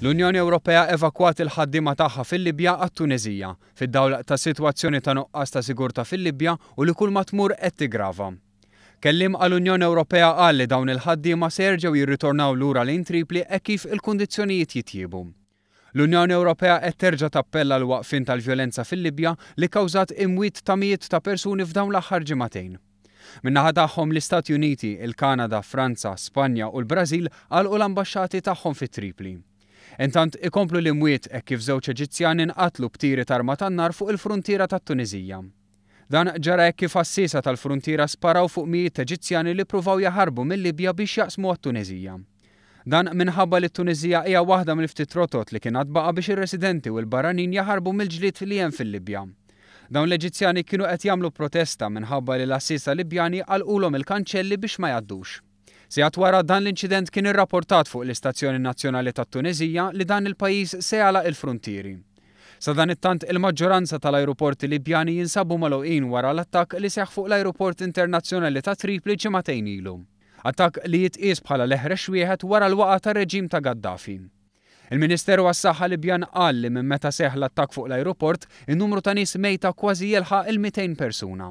L-Unjoni Ewropea evakwat il-ħaddiema tagħha fil-Libja għat-Tuneżija, fid-dawl ta' sitwazzjoni ta' nuqqas ta' sigurtà fil-Libja u li kulma tmur qed tiggrava. Kelliem għal Unjoni Ewropea qal li dawn il-ħaddiema se jerġgħu jirritornaw lura lejn Tripli hekk kif il-kundizzjonijiet jitjiebu. L-Unjoni Ewropea qed terġa' tappella għal waqfien tal-vjolenza fil-Libja li kkawżat imwiet ta' mijiet ta' persuni f'dawn l-aħħar ġimagħtejn. Min-naħa tagħhom l-Istati Uniti, il-Kanada, Franza, Spanja u l-Brażil għalqu l-ambaxxati tagħhom fi Tripli. Intant ikomplu l-imwiet hekk kif żewġ Eġizzjani nqatlu b'tiri t'arma tan-nar fuq il-fruntiera tat-Tuniżija. Dan ġara hekk kif għassiesa tal-fruntiera sparaw fuq mijiet t'Eġizzjani li ppruvaw jaħarbu mil-Libja biex jaqsmu għat-Tuniżija. Dan minħabba li t-Tuniżija hija waħda mill-ftit rotot li kien għad baqa' biex ir-residenti u l-barranin jaħarbu mill-ġlied li hemm fil-Libja. Dawn l-Eġizzjani kienu qed jagħmlu protesta minħabba li l-għassiesa Libjani għalqulhom il-kanċelli biex ma jgħaddux. Sigħat wara, dan l-inċident kien irrapportat fuq l-istazzjoni nazzjonali tat-Tuniżija li dan il-pajjiż se jagħlaq il-fruntieri. Sadanittant, il-maġġoranza tal-ajruporti Libjani jinsabu magħluqin wara l-attakk li seħħ fuq l-ajruport internazzjonali ta' Tripli ġimagħtejn ilu. Attakk li jitqies bħala l-eħrex wieħed wara l-waqgħa tar-reġim ta' Gaddafi. Il-Ministeru għas-Saħħa Libjan qal li minn meta seħħ l-attakk fuq l-ajruport, in-numru ta' nies mejta kważi jilħaq il-200 persuna.